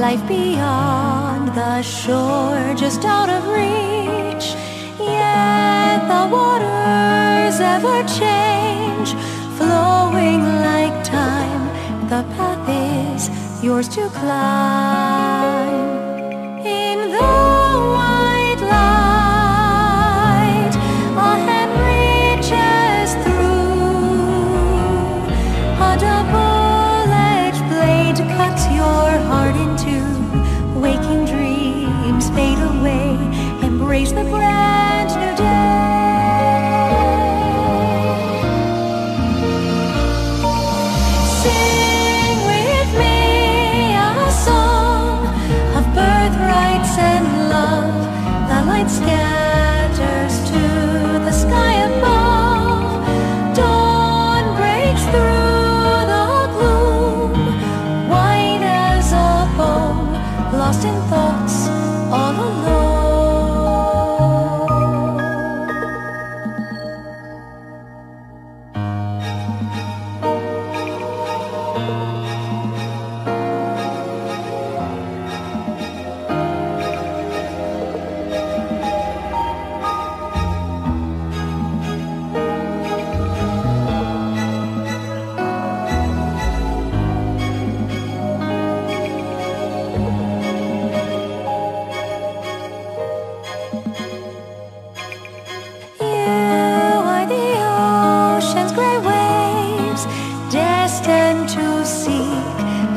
life beyond the shore, just out of reach. Yet the waters ever change, flowing like time. The path is yours to climb. raise the ground.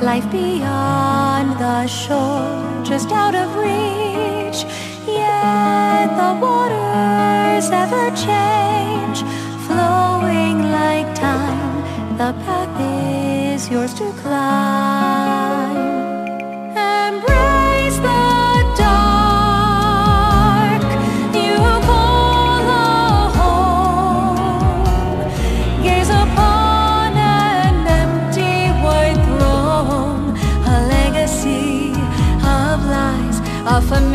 Life beyond the shore, just out of reach. Yet the waters ever change, flowing like time. The path is yours to climb. of a